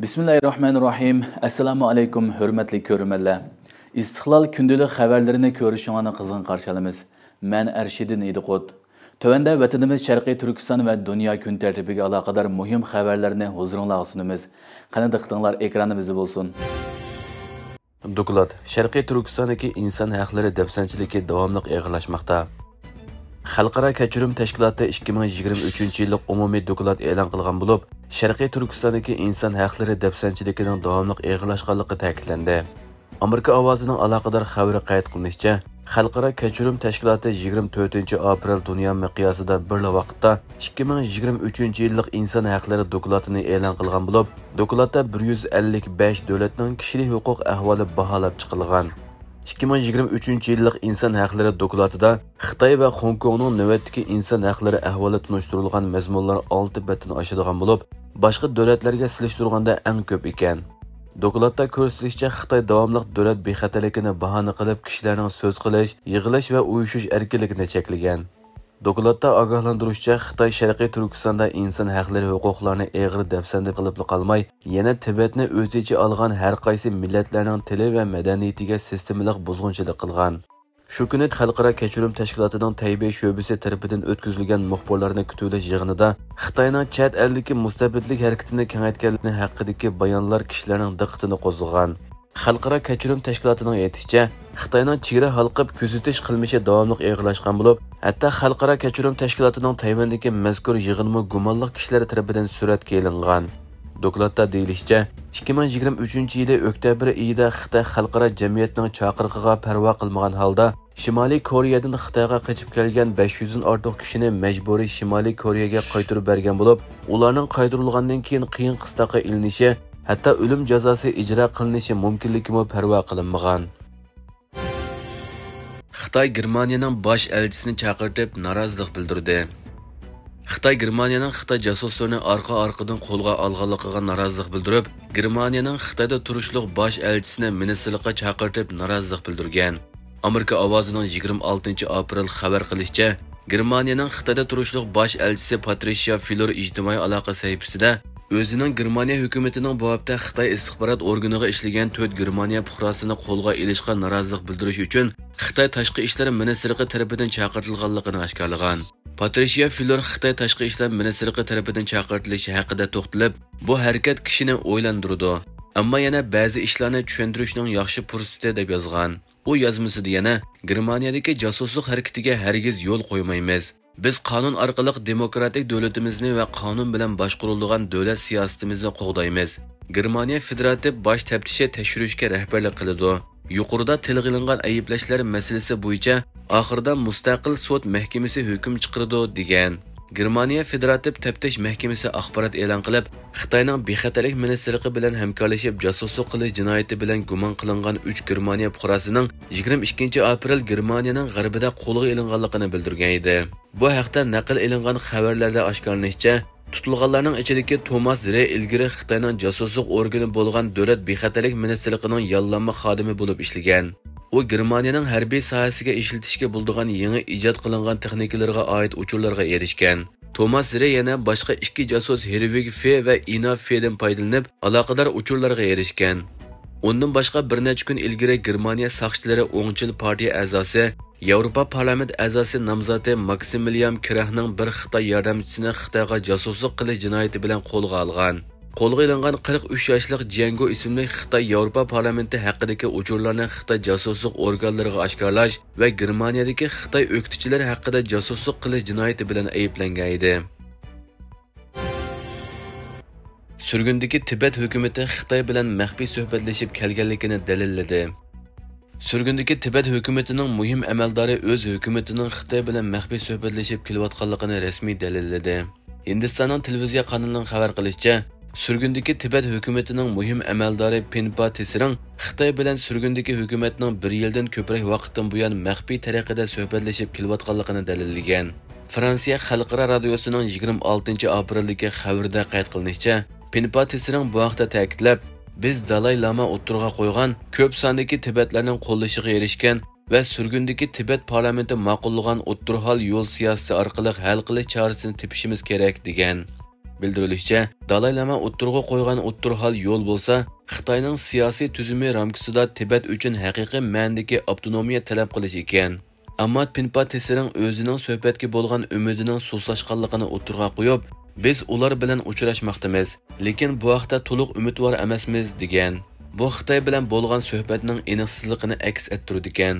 Bismillahirrahmanirrahim. Assalamu alaykum hörmətli görürmənlər. İstiqlal gündəlik xəbərlərini görüşünə qızğın qarşılamız. Mən Ərşidin İdiqot. Tövəndə vətənimiz Şərqi Türkistan və dünya gün tərtibinə əlaqədar mühim xəbərlərini huzurunuza sunumuz. Qani diqqətinizlər ekranımızda olsun. Doklad: Şərqi Türkistandakı insan hüquqları dəfsənçiliki davamlıq ağırlaşmaqda. Xalqara keçirim təşkilatı 2023-cü illik ümumi doklad elan qılğan olub, Sharqiy Turkistondagi inson haqlari dafsanchiligining davomli og'irlashganligi ta'kidlandi. Amerika ovozining aloqador xabari qayd qilinishicha, Xalqaro kechirim tashkiloti 24 aprel dunyo miqyosida bir vaqtda 2023 yillik inson haqlari dokladini e'lon qilgan bo'lib, dokladda 155 davlatning kishilik huquq ahvoli baholab chiqilgan. 2023 yillik inson haqlari dokladida Xitoy va Hong Kongning navbatdagi inson haqlari ahvoli tunishtirilgan mazmunlar 6 batini oshadigan bo'lib, boshqa davlatlarga silishtirganda eng ko'p ekan. Dokladda ko'rsatilishicha Xitoy davomli davlat bexatarligini bahona qilib kishilarning so'z qilish, yig'ilish va uyushish erkinligini cheklagan. Dokladda ogohlantirishcha Xitoy Sharqiy Turkistonda inson haqlari huquqlarini eg'ir dafsanda qilib qolmay, yana Tibetni o'z ichiga olgan har qaysi millatlarning tili va madaniyatiga sistemalik buzg'unchilik qilgan. Shu kuni Xalqaro kechirim tashkilotining Taybey sho'bisi tarafidan o'tkazilgan muxbirlarni kutuvlash yig'inida Xitoyning chat eldagi mustabidlik harakatini kengaytganligi haqidagi bayonlar kishilarning diqqatini qo'zg'agan. Xalqaro kechirim tashkilotining aytishicha, Xitoyning chegara halqib kuzatish qilmishi davomli og'irlashgan bo'lib, hatto Xalqaro kechirim tashkilotining Tayvandagi mazkur yig'inmi gumonli kishilar tarafidan suratga ilingan. Dokladda deyilishicha, 2023 yili oktyabr oyida Xitoy xalqaro jamiyatning chaqirig'iga parvo qilmagan holda Shimoliy Koreyadan Xitoyga qochib kelgan 500 dan ortiq kishini majburiy Shimoliy Koreyaga qaytarib bergan bo'lib, ularning qaytarilgandan keyin qiyin qistoqqa ilinishi, hatto o'lim jazosi ijro qilinishi mumkinligimi parvo qilinmagan. Xitoy Germaniyaning bosh elchisini chaqirtib norozilik bildirdi. Xitoy Germaniyaning Xitoy jasuslarini orqa-orqadan qo'lga olganligiga norozilik bildirib, Germaniyaning Xitoyda turishliq bosh elchisini ministrlikqa chaqirtib norozilik bildirgan. Amerika ovozining 26 aprel xabar qilishicha, Germaniyaning Xitoyda turishliq bosh elchisi Patricia filor ijtimoiy aloqa sahifasida o'zining Germaniya hukumatining bu hafta Xitoy istixborot organiga ishlagan to'rt Germaniya fuqarosini qo'lga ilishga norozilik bildirish uchun Xitoy tashqi ishlar ministrligi tarafidan chaqirtilganligini oshkorlagan. Patricia Filler Xitoy tashqi ishlar ministrligi tarafidan chaqirtilishi haqida to'xtalib, bu harakat kishini o'ylantirdi, ammo yana ba'zi ishlarni tushuntirishning yaxshi fursati deb yozgan. U yozmasida yana Germaniyadagi josuslik harakatiga hargiz yo'l qo'ymaymiz. Biz qonun orqali demokratik davlatimizni va qonun bilan boshqarilgan davlat siyosatimizni qo'g'daymiz. Germaniya federativ bosh taftishi tekshirishga rahbarlik qiladi. Yuqorida tilga ilingan ayblashlar masalasi bo'yicha oxirida mustaqil sud mahkamasi hukm chiqardi degan. Germaniya Federativ Taftish Mahkamasi axborot e'lon qilib, Xitoyning bexatarlik ministrligi bilan hamkorlashib josuslik qilish jinoyati bilan gumon qilingan 3 Germaniya fuqarosining 22 aprel Germaniyaning g'arbida qo'lga ilinganligini bildirgan edi. Bu haqda naql ilingan xabarlarda oshkorlanishicha, tutilganlarning ichidagi tomas Re ilgari Xitoyning josuslik organi bo'lgan Davlat bexatarlik ministrligining yollanma xodimi bo'lib ishlagan. U Germaniyaning harbiy sohasiga ishlatishga bo'ldigan yangi ijod qilingan texnikalarga oid uchurlarga erishgan. tomas Re yana boshqa ikki jasus hervig Fe va Ina Fe'dan foydalanib, aloqador uchurlarga erishgan. Undan boshqa bir necha kun ilgari Germaniya saqchilari o'ngchil partiya a'zosi Yevropa parlament a'zosi nomzodi maksimilian Krahning bir Xitoy yordamchisini Xitoyga josuslik qilish jinoyati bilan qo'lga olgan. Qo'lga ilingan 43 yoshlik Jiango ismli Xitoy Yevropa parlamenti haqidagi uchurlarni Xitoy josuslik organlariga oshkorlash va Germaniyadagi Xitoy o'qituvchilari haqida josuslik qilish jinoyati bilan ayblangan edi. Surgundagi Tibet hukumati Xitoy bilan maxfiy suhbatlashib kelganligini dalilladi. Surgundagi Tibet hukumatining muhim amaldori o'z hukumatining Xitoy bilan maxfiy suhbatlashib kelayotganligini rasmiy dalilladi. Hindistonning televiziya kanalining xabar qilishicha, Surgundagi Tibet hukumatining muhim amaldori Pinpa Tesiring Xitoy bilan surgundagi hukumatning 1 yildan ko'proq vaqtdan buyon maxfiy tariqada suhbatlashib kelayotganligini dalillagan. Fransiya xalqaro radiosining 26 apreldagi xabarida qayd qilinishicha, Pinpa Tesiring bu haqda ta'kidlab, biz Dalay Lama o'ttirga qo'ygan ko'p sondagi Tibetlarning qo'llashiga erishgan va surgundagi Tibet parlamenti ma'qullagan o'ttirhol yo'l siyosati orqali hal qilish chorasini tepishimiz kerak degan. Bildirilishicha dalay lama o'ttirg'a qo'ygan o'ttir yo'l bo'lsa xitoyning siyosiy tuzumi ramkasida tibat uchun haqiqiy ma'nidagi avtonomiya talab qilish ekan. Ammo pinpa tesiring o'zining suhbatga bo'lgan umidining susashganligini o'ttirg'a qo'yib biz ular bilan uchrashmoqdamiz lekin bu haqda to'liq umidvor emasmiz degan. Bu xitoy bilan bo'lgan suhbatning aniqsizligini aks ettirdi ekan.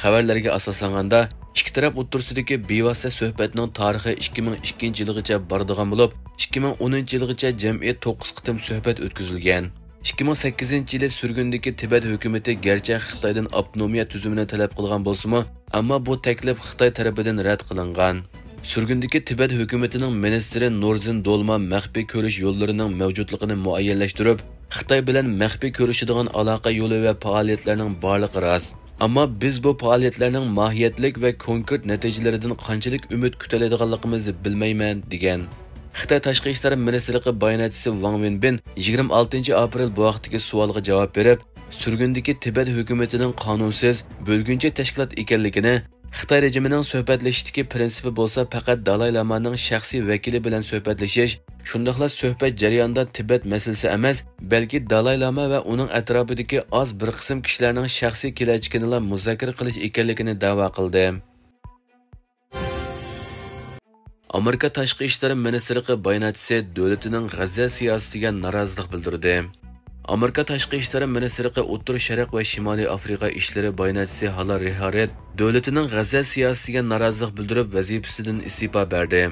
Xabarlarga asoslanganda ikki taraf o'tirsidagi bevosita suhbatning tarixi 2002 yilgacha bordigan bo'lib 2010 yilgacha jami 9 qitim suhbat o'tkazilgan. 2008 yili surgundagi tibat hukumati garchi xitoydan avtonomiya tuzumini talab qilgan bo'lsa ammo bu taklif xitoy tarafidan rad qilingan. Surgundagi tibat hukumatining ministri norzin dolma maxfiy ko'rish yo'llarining mavjudligini muayyanlashtirib xitoy bilan maxfiy ko'rishadigan aloqa yo'li va faoliyatlarning borligi rost ammo biz bu faoliyatlarning mohiyatlik va konkret natijalaridan qanchalik umid kutiladiganligimizni bilmayman degan. Xitoy tashqi ishlar ministrligi bayonotchisi vang Wenbin 26 aprel bu vaqtdagi savolga javob berib surgundagi tibat hukumatining qonunsiz bo'lguncha tashkilot ekanligini xitoy rejimining suhbatlashishdagi prinsipi bo'lsa faqat dalay lamaning shaxsiy vakili bilan suhbatlashish shundoqla suhbat jarayonida tibet masalasi emas balki dalay lama va uning atrofidagi oz bir qism kishilarning shaxsiy kelajagini muzokara qilish ekanligini da'vo qildi. Amerika tashqi ishlar ministrligi bayonotchisi davlatining g'azza siyosatiga norozilik bildirdi. Amerika tashqi ishlar ministrligi o'rta sharq va shimoliy afrika ishlari bayonotchisi hala riharet davlatining g'azza siyosatiga norozilik bildirib vazifasidan istifa berdi.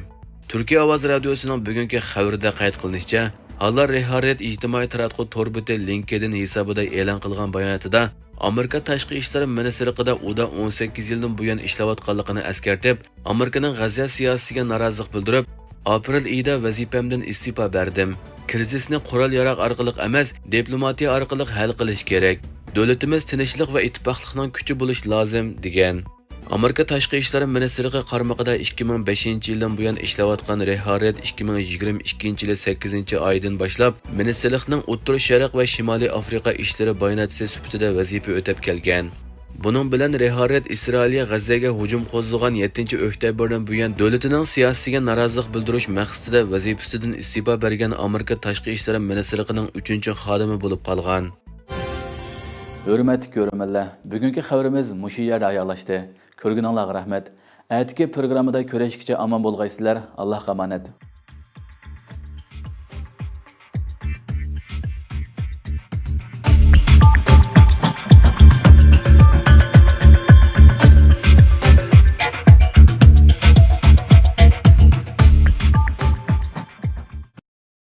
Turkiya ovoz radiosining bugungi xabarida qayd qilinishicha hala riharet ijtimoiy taratquv to'rbiti linkedin hisobida e'lon qilgan bayonotida amerika tashqi ishlar ministrligida uda 18 yildan buyon ishlayotganligini eskartib amerikaning g'azza siyosatiga norozilik bildirib aprel oyida vazifamdan iste'fo berdim. Krizisni qurol yaroq orqali emas diplomatiya orqali hal qilish kerak. Davlatimiz tinchlik va ittifoqlikning kuchi bo'lishi lozim degan. Amerika tashqi ishlar ministrligi qarmog'ida 2005 yildan buyon ishlayotgan reharet 2022 yili 8 oydan boshlab ministrlikning o'ttir sharq va shimoliy afrika ishlari bayonotchisi sifatida vazifa o'tab kelgan. Bunun bilan Reharet Isroiliya G'azzaga hujum qo'zg'agan 7-oktyabrdan buyon davlatining siyosatiga norozilik bildirish maqsadida vazifasidan iste'fo bergan Amerika tashqi ishlar ministrligining 3-xodimi bo'lib qolgan. Hurmatli ko'rmanlar, bugungi xabarimiz mushu yerda oyoqlashdi. Ko'rganinglarga rahmat. Atigi programmada ko'rishgacha omon bo'lgaysizlar. Allohga omonat.